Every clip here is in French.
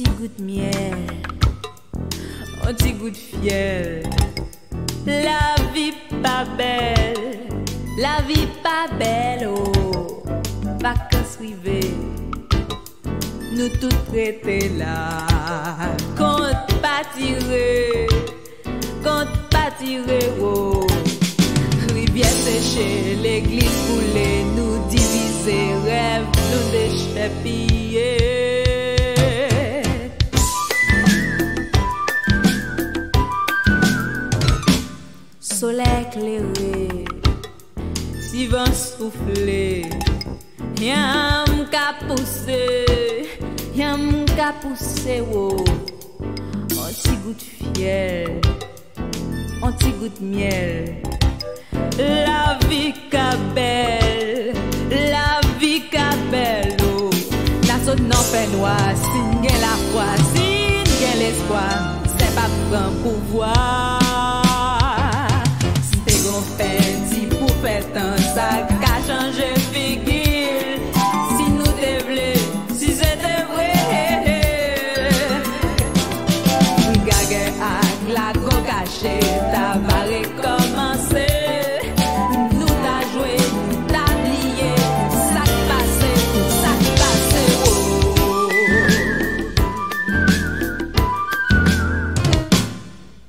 petit goût miel, un petit goût de fiel. La vie pas belle, la vie pas belle, oh, vacances privées, nous tous prêtés là, compte pas tirer, compte pas tirer, oh. Rivière séchée, l'église coulée, nous diviser, rêve, nous déchets Soleil éclairé, si vent soufflé, y'a qu'à pousser, y'a qu'à pousser, oh. Un petit goût fiel, un petit goût miel. La vie qu'a belle, la vie qu'a belle, oh. La saute non fait noir, signe la foi, signe l'espoir, c'est pas prendre pouvoir. La go caché, ta va recommencer. Nous t'a joué, nous t'a plié, ça passé, ça passé. Oh.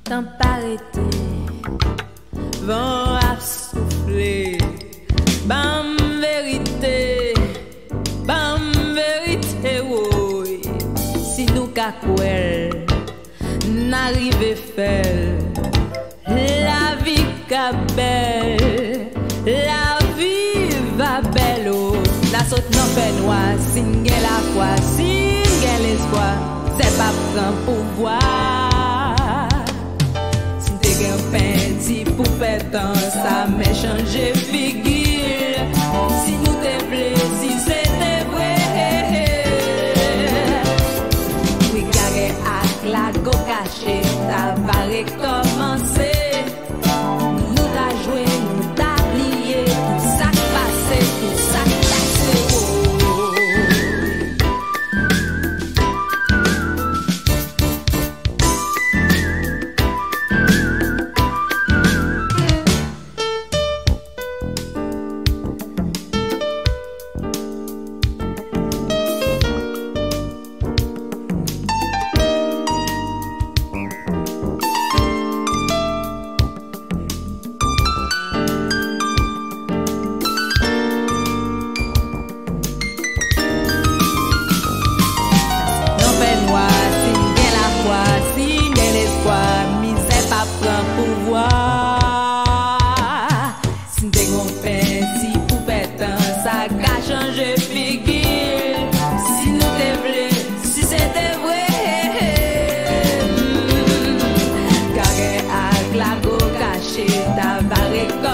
Temps pas arrêté, vent a soufflé, bam vérité, bam vérité. Si nous kwel, n'arrive fel La vi ka bel La vi va bel oh. La sot nan fe noa Sin gen la fwa, sin gen l'espoi Se pa pran pou vwa Sin te gen pen ti pou petan Sa men chanje Take